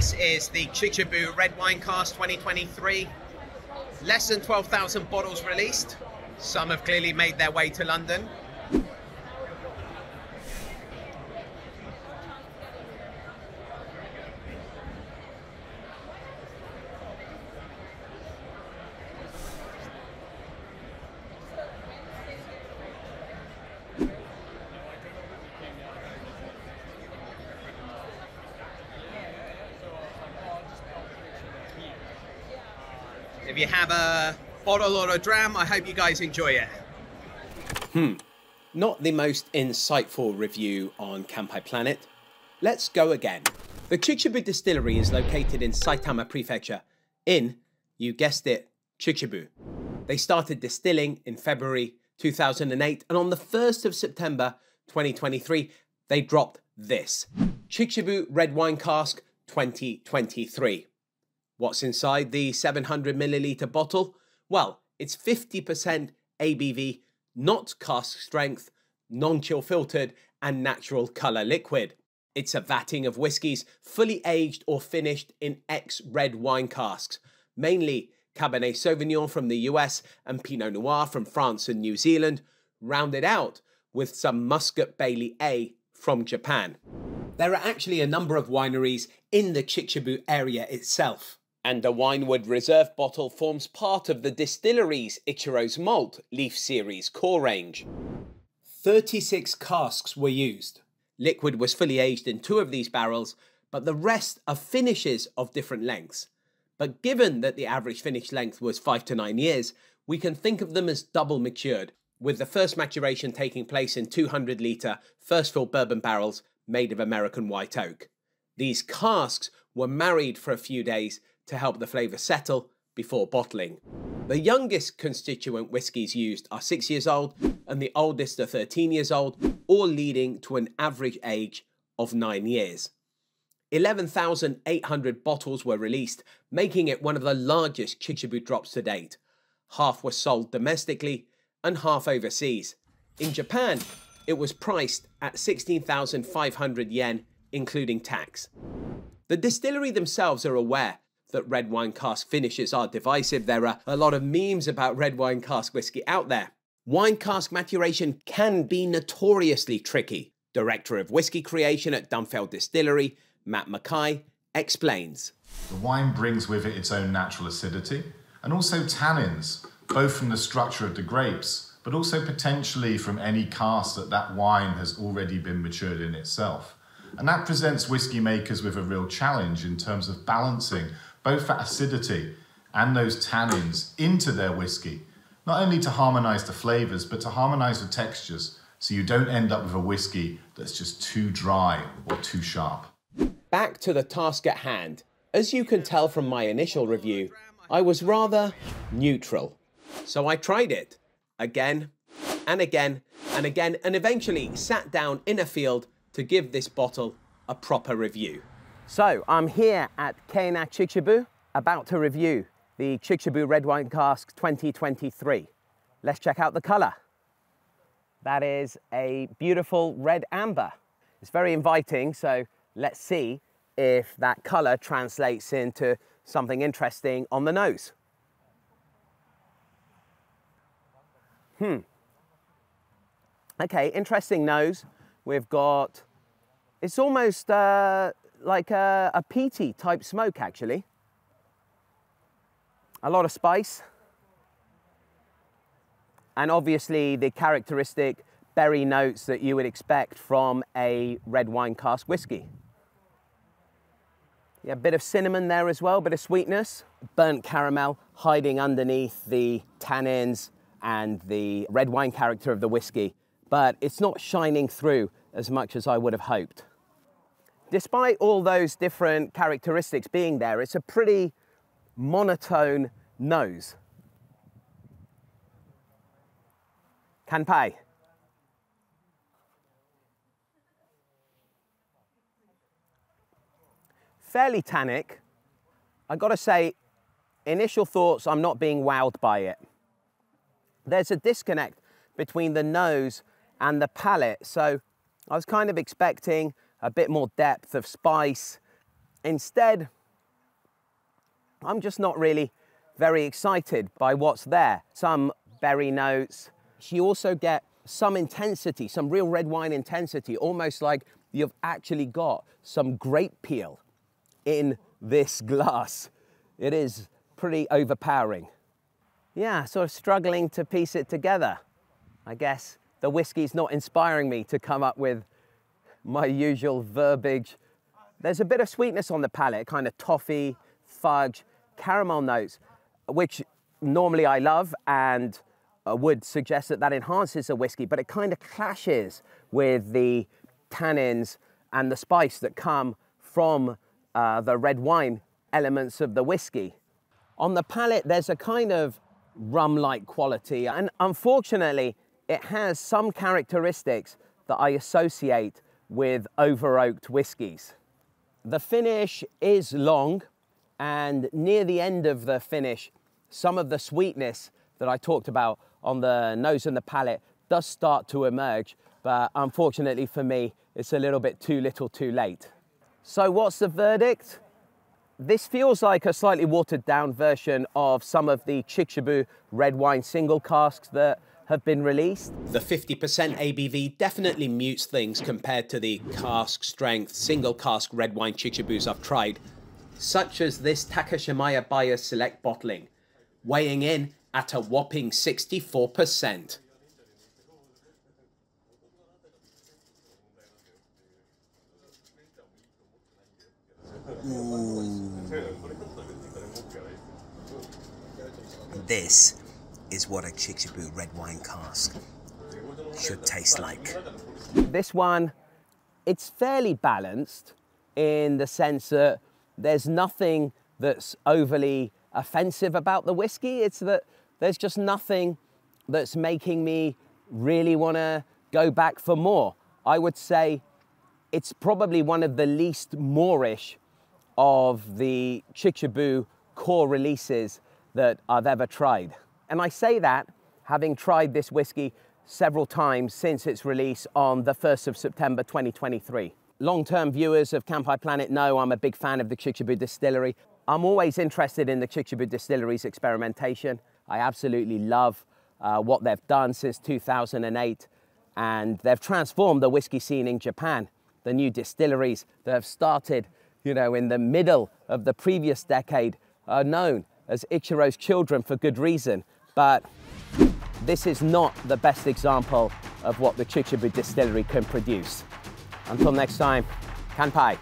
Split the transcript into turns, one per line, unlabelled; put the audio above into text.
This is the Chichibu Red Wine Cask 2023. Less than 12,000 bottles released. Some have clearly made their way to London. If you have a bottle or a dram, I hope you guys enjoy it. Hmm. Not the most insightful review on Kanpai Planet. Let's go again. The Chichibu distillery is located in Saitama Prefecture, in, you guessed it, Chichibu. They started distilling in February 2008, and on the 1st of September 2023, they dropped this Chichibu Red Wine Cask 2023. What's inside the 700 milliliter bottle? Well, it's 50% ABV, not cask strength, non chill filtered, and natural colour liquid. It's a vatting of whiskies fully aged or finished in ex red wine casks, mainly Cabernet Sauvignon from the US and Pinot Noir from France and New Zealand, rounded out with some Muscat Bailey A from Japan. There are actually a number of wineries in the Chichibu area itself and the Winewood Reserve bottle forms part of the distillery's Ichiro's Malt Leaf Series core range. 36 casks were used. Liquid was fully aged in two of these barrels, but the rest are finishes of different lengths. But given that the average finish length was 5 to 9 years, we can think of them as double matured, with the first maturation taking place in 200 litre first fill bourbon barrels made of American white oak. These casks were married for a few days to help the flavour settle before bottling. The youngest constituent whiskies used are 6 years old and the oldest are 13 years old, all leading to an average age of 9 years. 11,800 bottles were released, making it one of the largest Chichibu drops to date. Half were sold domestically and half overseas. In Japan, it was priced at 16,500 yen, including tax. The distillery themselves are aware that red wine cask finishes are divisive. There are a lot of memes about red wine cask whiskey out there. Wine cask maturation can be notoriously tricky. Director of Whiskey Creation at Dunfeld Distillery, Matt Mackay, explains.
The wine brings with it its own natural acidity and also tannins, both from the structure of the grapes, but also potentially from any cask that that wine has already been matured in itself. And that presents whiskey makers with a real challenge in terms of balancing both that acidity and those tannins into their whiskey, not only to harmonize the flavors, but to harmonize the textures so you don't end up with a whiskey that's just too dry or too sharp.
Back to the task at hand. As you can tell from my initial review, I was rather neutral. So I tried it again and again and again and eventually sat down in a field to give this bottle a proper review. So I'm here at Keinak Chichibu, about to review the Chichibu Red Wine Cask 2023. Let's check out the colour. That is a beautiful red amber. It's very inviting, so let's see if that colour translates into something interesting on the nose. Hmm. Okay, interesting nose. We've got, it's almost uh, like a, a peaty type smoke actually. A lot of spice. And obviously the characteristic berry notes that you would expect from a red wine cask whiskey. Yeah, a bit of cinnamon there as well, bit of sweetness. Burnt caramel hiding underneath the tannins and the red wine character of the whiskey, but it's not shining through as much as I would have hoped. Despite all those different characteristics being there, it's a pretty monotone nose. Kanpai. Fairly tannic. I gotta say, initial thoughts, I'm not being wowed by it. There's a disconnect between the nose and the palate, so I was kind of expecting a bit more depth of spice, Instead, I'm just not really very excited by what's there. Some berry notes. You also get some intensity, some real red wine intensity, almost like you've actually got some grape peel in this glass. It is pretty overpowering. Yeah, sort of struggling to piece it together. I guess the whiskey's not inspiring me to come up with my usual verbiage. There's a bit of sweetness on the palate, kind of toffee, fudge, caramel notes, which normally I love and uh, would suggest that that enhances the whiskey, but it kind of clashes with the tannins and the spice that come from uh, the red wine elements of the whiskey. On the palate, there's a kind of rum-like quality, and unfortunately, it has some characteristics that I associate with over-oaked whiskies. The finish is long, and near the end of the finish, some of the sweetness that I talked about on the nose and the palate does start to emerge, but unfortunately for me, it's a little bit too little too late. So what's the verdict? This feels like a slightly watered down version of some of the Chichibu red wine single casks that have been released. The 50% ABV definitely mutes things compared to the cask strength single cask red wine Chichibus I've tried, such as this Takashimaya Bio Select bottling, weighing in at a whopping 64%.
This is what a Chichibu red wine cask should taste like.
This one, it's fairly balanced in the sense that there's nothing that's overly offensive about the whiskey. It's that there's just nothing that's making me really want to go back for more. I would say it's probably one of the least moreish of the Chichibu core releases that I've ever tried. And I say that having tried this whiskey several times since its release on the 1st of September 2023. Long-term viewers of Kanpai Planet know I'm a big fan of the Chichibu distillery. I'm always interested in the Chichibu distillery's experimentation. I absolutely love uh, what they've done since 2008 and they've transformed the whiskey scene in Japan. The new distilleries that have started, you know, in the middle of the previous decade are known as Ichiro's children for good reason. But this is not the best example of what the Chichibu distillery can produce. Until next time, kanpai.